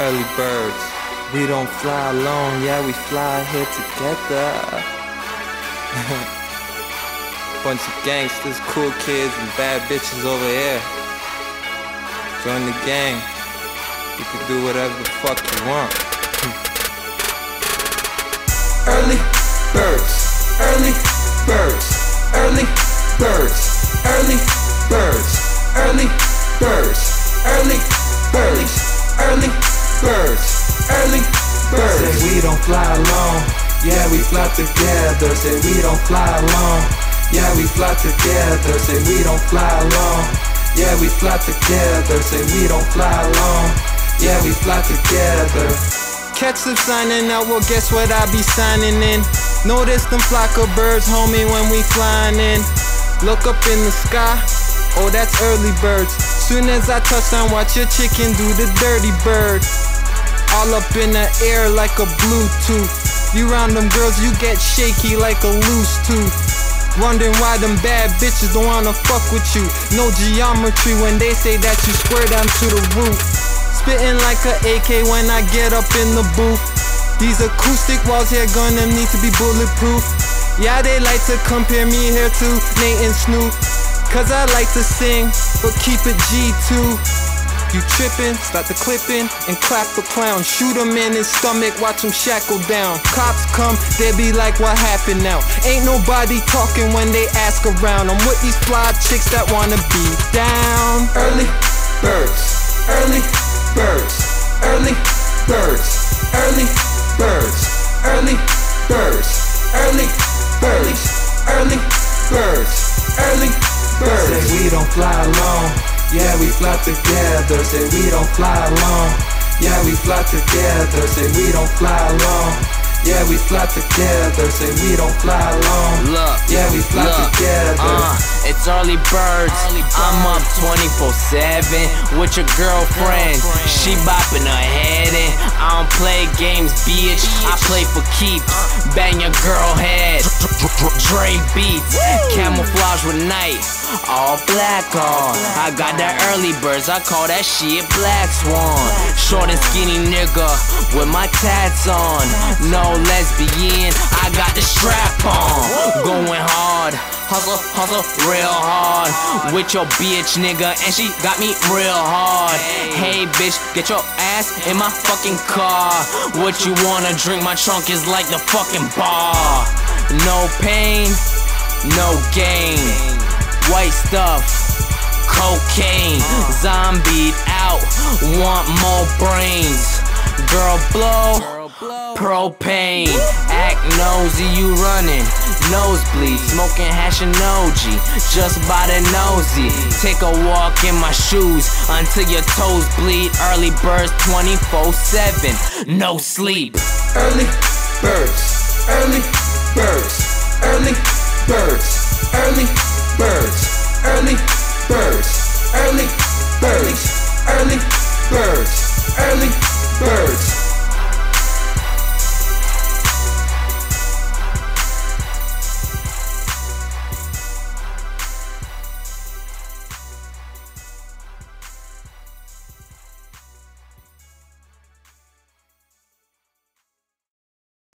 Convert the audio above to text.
Early birds, we don't fly alone, yeah, we fly here together. Bunch of gangsters, cool kids, and bad bitches over here. Join the gang. You can do whatever the fuck you want. Early birds, fly alone, yeah we fly together. Say we don't fly alone, yeah we fly together. Say we don't fly alone, yeah we fly together. Say we don't fly alone, yeah we fly together. Catch them signing out, well guess what I be signing in Notice them flock of birds, homie, when we flying in Look up in the sky, oh that's early birds Soon as I touch down, watch your chicken do the dirty bird All up in the air like a Bluetooth You round them girls, you get shaky like a loose tooth Wondering why them bad bitches don't wanna fuck with you No geometry when they say that you square down to the roof Spitting like a AK when I get up in the booth. These acoustic walls here gonna need to be bulletproof. Yeah, they like to compare me here to Nate and Snoop. Cause I like to sing, but keep it G2. You trippin', start the clipping, and clap the clown. Shoot him in his stomach, watch him shackle down. Cops come, they be like, what happened now? Ain't nobody talking when they ask around. I'm with these fly chicks that wanna be down. Early birds, early birds, early birds, early birds, early birds, early birds, early birds, early birds. Say we don't fly alone, yeah we fly together. Say we don't fly alone, yeah we fly together. Say we don't fly alone. Yeah, we fly together. Say we don't fly alone. Look, yeah, we fly look, together. It's early birds. I'm up 24 7 with your girlfriend. She bopping her head in. I don't play games, bitch. I play for keeps. Bang your girl head. Dre beats. Camouflage with night. All black on. I got that early birds. I call that shit Black Swan. Short and skinny nigga with my tats on. No lesbian. I got the strap on. Going hard. Hustle, hustle real hard with your bitch nigga, and she got me real hard. Hey bitch, get your ass in my fucking car. What you wanna drink? My trunk is like the fucking bar. No pain, no gain. White stuff, cocaine. Zombied out, want more brains. Girl, blow Propane, act nosy, you running, nosebleed, smoking hash and OG, just by the nosy. Take a walk in my shoes until your toes bleed. Early birds 24 7, no sleep. Early birds, early birds, early birds.